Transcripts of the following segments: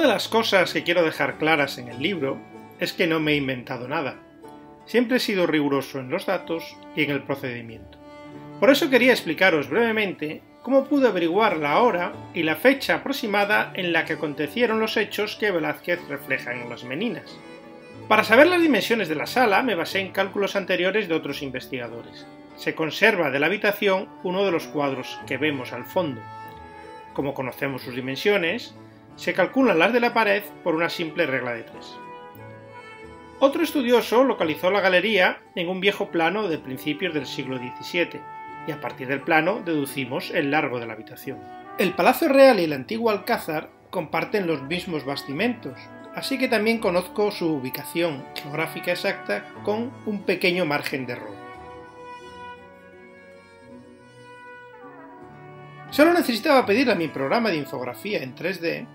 las cosas que quiero dejar claras en el libro es que no me he inventado nada. Siempre he sido riguroso en los datos y en el procedimiento. Por eso quería explicaros brevemente cómo pude averiguar la hora y la fecha aproximada en la que acontecieron los hechos que Velázquez refleja en las Meninas. Para saber las dimensiones de la sala me basé en cálculos anteriores de otros investigadores. Se conserva de la habitación uno de los cuadros que vemos al fondo. Como conocemos sus dimensiones, se calculan las de la pared por una simple regla de tres. Otro estudioso localizó la galería en un viejo plano de principios del siglo XVII, y a partir del plano deducimos el largo de la habitación. El Palacio Real y el antiguo Alcázar comparten los mismos bastimentos, así que también conozco su ubicación geográfica exacta con un pequeño margen de error. Solo necesitaba pedirle a mi programa de infografía en 3D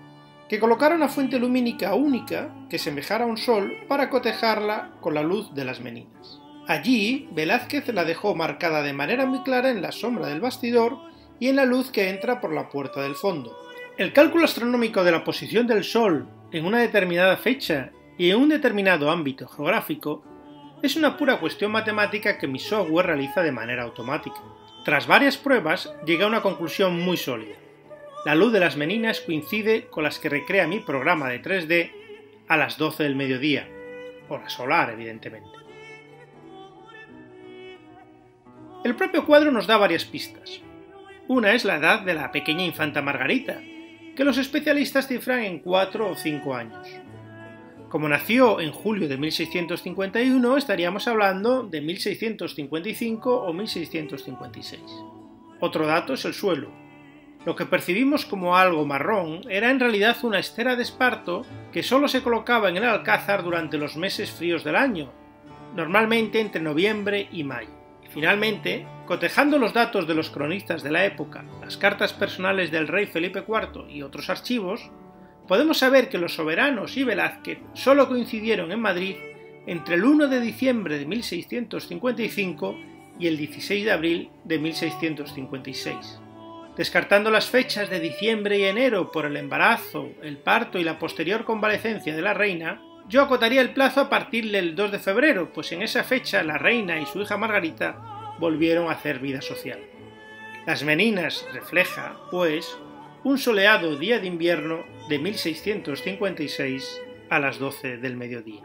que colocara una fuente lumínica única que semejara a un sol para cotejarla con la luz de las meninas. Allí, Velázquez la dejó marcada de manera muy clara en la sombra del bastidor y en la luz que entra por la puerta del fondo. El cálculo astronómico de la posición del Sol en una determinada fecha y en un determinado ámbito geográfico es una pura cuestión matemática que mi software realiza de manera automática. Tras varias pruebas, llegué a una conclusión muy sólida. La luz de las meninas coincide con las que recrea mi programa de 3D a las 12 del mediodía, hora solar, evidentemente. El propio cuadro nos da varias pistas. Una es la edad de la pequeña infanta Margarita, que los especialistas cifran en 4 o 5 años. Como nació en julio de 1651, estaríamos hablando de 1655 o 1656. Otro dato es el suelo. Lo que percibimos como algo marrón era en realidad una estera de esparto que solo se colocaba en el alcázar durante los meses fríos del año, normalmente entre noviembre y mayo. Finalmente, cotejando los datos de los cronistas de la época, las cartas personales del rey Felipe IV y otros archivos, podemos saber que los soberanos y Velázquez solo coincidieron en Madrid entre el 1 de diciembre de 1655 y el 16 de abril de 1656. Descartando las fechas de diciembre y enero por el embarazo, el parto y la posterior convalecencia de la reina, yo acotaría el plazo a partir del 2 de febrero, pues en esa fecha la reina y su hija Margarita volvieron a hacer vida social. Las Meninas refleja, pues, un soleado día de invierno de 1656 a las 12 del mediodía.